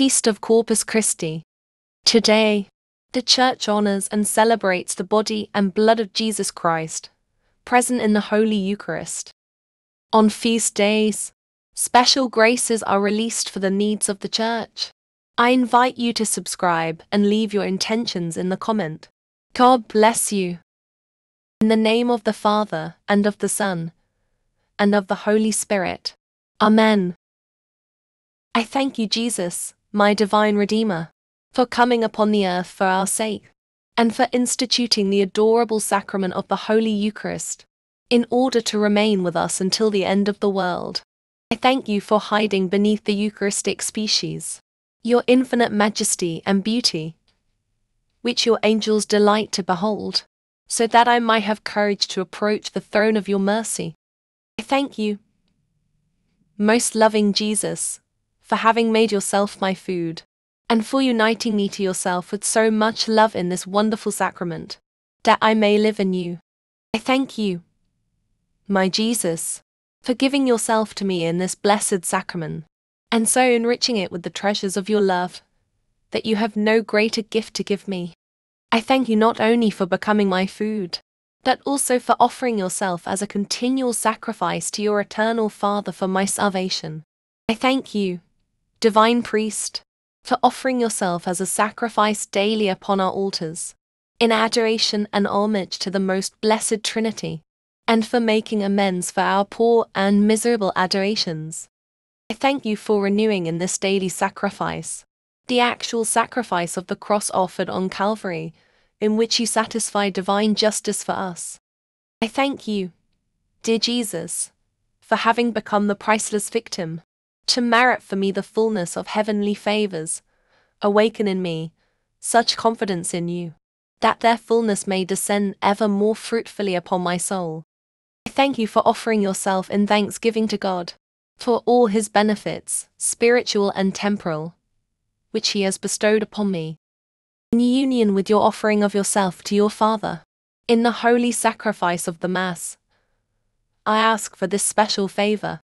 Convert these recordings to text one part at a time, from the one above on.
Feast of Corpus Christi. Today, the Church honors and celebrates the body and blood of Jesus Christ, present in the Holy Eucharist. On feast days, special graces are released for the needs of the Church. I invite you to subscribe and leave your intentions in the comment. God bless you. In the name of the Father, and of the Son, and of the Holy Spirit. Amen. I thank you, Jesus, my divine Redeemer, for coming upon the earth for our sake, and for instituting the adorable sacrament of the Holy Eucharist, in order to remain with us until the end of the world. I thank you for hiding beneath the Eucharistic species, your infinite majesty and beauty, which your angels delight to behold so that I might have courage to approach the throne of your mercy. I thank you, most loving Jesus, for having made yourself my food, and for uniting me to yourself with so much love in this wonderful sacrament, that I may live in you. I thank you, my Jesus, for giving yourself to me in this blessed sacrament, and so enriching it with the treasures of your love, that you have no greater gift to give me. I thank you not only for becoming my food, but also for offering yourself as a continual sacrifice to your eternal Father for my salvation. I thank you, Divine Priest, for offering yourself as a sacrifice daily upon our altars, in adoration and homage to the most blessed Trinity, and for making amends for our poor and miserable adorations. I thank you for renewing in this daily sacrifice the actual sacrifice of the cross offered on Calvary, in which you satisfy divine justice for us. I thank you, dear Jesus, for having become the priceless victim, to merit for me the fullness of heavenly favors. Awaken in me such confidence in you, that their fullness may descend ever more fruitfully upon my soul. I thank you for offering yourself in thanksgiving to God for all his benefits, spiritual and temporal, which he has bestowed upon me. In union with your offering of yourself to your Father, in the holy sacrifice of the Mass, I ask for this special favor.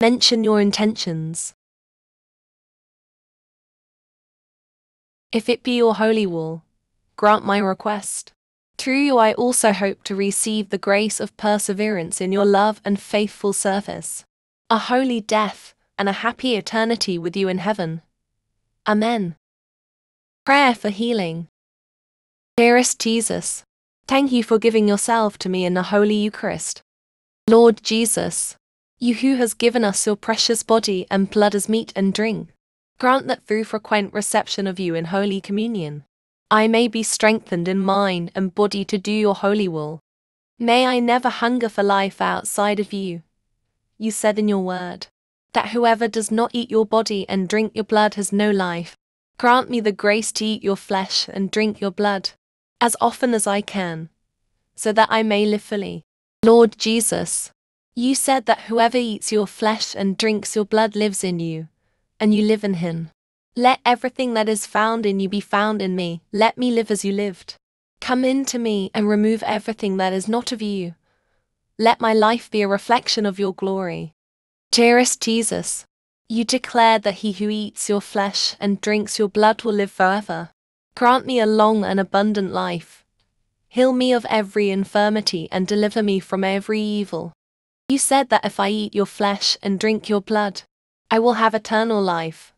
Mention your intentions. If it be your holy will, grant my request. Through you, I also hope to receive the grace of perseverance in your love and faithful service, a holy death, and a happy eternity with you in heaven. Amen. Prayer for healing. Dearest Jesus, thank you for giving yourself to me in the Holy Eucharist. Lord Jesus, you who has given us your precious body and blood as meat and drink, grant that through frequent reception of you in Holy Communion, I may be strengthened in mind and body to do your holy will. May I never hunger for life outside of you. You said in your word, that whoever does not eat your body and drink your blood has no life. Grant me the grace to eat your flesh and drink your blood, as often as I can, so that I may live fully. Lord Jesus, you said that whoever eats your flesh and drinks your blood lives in you, and you live in him. Let everything that is found in you be found in me. Let me live as you lived. Come into me and remove everything that is not of you. Let my life be a reflection of your glory. Dearest Jesus, you declared that he who eats your flesh and drinks your blood will live forever. Grant me a long and abundant life. Heal me of every infirmity and deliver me from every evil. You said that if I eat your flesh and drink your blood, I will have eternal life,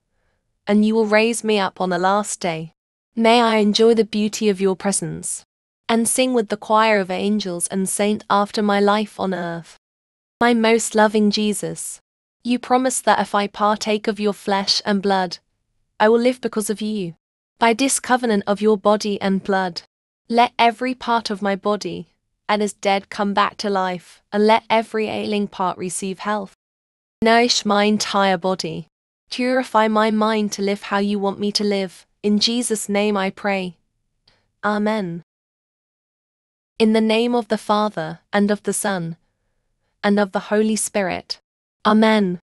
and you will raise me up on the last day. May I enjoy the beauty of your presence, and sing with the choir of angels and saints after my life on earth. My most loving Jesus, you promise that if I partake of your flesh and blood, I will live because of you. By this covenant of your body and blood, let every part of my body and is dead come back to life, and let every ailing part receive health. Nourish my entire body. Purify my mind to live how you want me to live. In Jesus' name I pray. Amen. In the name of the Father, and of the Son, and of the Holy Spirit. Amen.